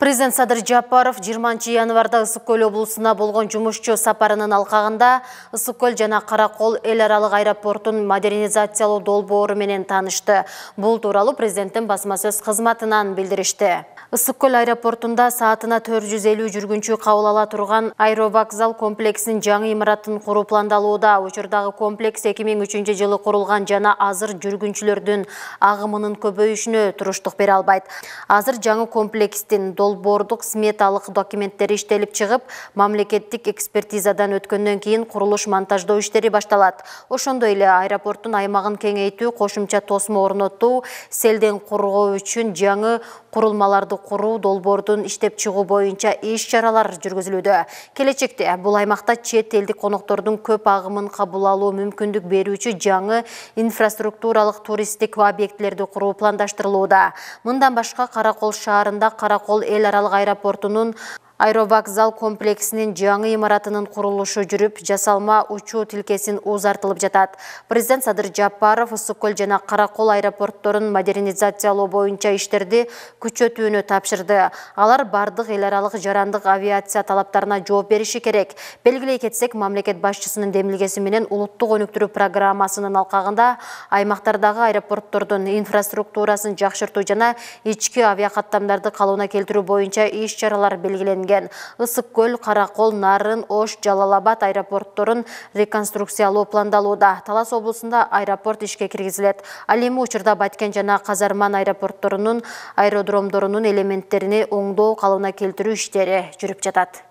Президент Садыр Жапаров 20 январда Ысык көл облусуна болгон жумушчу сапарынын алкагында Ысык көл жана Каракол эл аралык аэропортун модернизациялоо долбоору менен таанышты. Бул тууралуу президенттин басма сөз кызматынан билдиришти. Ысык көл аэропортунда саатына 450 жүргүнчү кабыл ала турган аэровокзал комплексинин жаңы имаратын куруу пландалууда. Учурдагы комплекс 2003 жылы курулган жана азыр жүргүнчүлөрдүн агымынын көбөйүшүнө туруштук бере албайт. Азыр жаңы комплекстин долбоордук сметалык документтери иштелип чыгып мамлекеттик экспертизадан өткөндөн кийин курулуш монтаждоо иштери башталат. Ошондой эле аэропорттун аймагын кеңейтүү кошумча тосмо орнотуу селден коргоо үчүн жаңы курулмаларды куруу долбоордун иштеп чыгуу боюнча иш чаралар жүргүзүлүүдө келечекте бул аймакта чет элдик коноктордун көп агымын кабыл алуу мүмкүндүк берүүчү жаңы инфраструктуралык туристтик объектилерди куруу пландаштырылууда мындан башка каракол шаарында каракол эл аралык аэропортунун аэровокзал комплексинин жаңы имаратынын курулушу жүрүп жасалма учуу тилкесин узартылып жатат. Президент садыр жапаров ысык көл жана каракол аэропортторун модернизациялоо боюнча иштерди күчөтүүнү тапшырды. Алар бардык эл аралык жарандык авиация талаптарына жооп бериши керек. Белгилей кетсек мамлекет башчысынын демилгеси менен улуттук өнүктүрүү программасынын алкагында аймактардагы аэропорттордун инфраструктурасын жакшыртуу жана ички авиакаттамдарды калыбына келтирүү боюнча иш чаралар белгиленген ысык көл каракол нарын ош жалал абад аэропортторун реконструкциялоо пландалууда. Талас облусунда аэропорт ишке киргизилет. Ал эми учурда баткен жана казарман аэропортторунун аэродромдорунун элементтерини оңдоо калыбына келтирүү иштери жүрүп жатат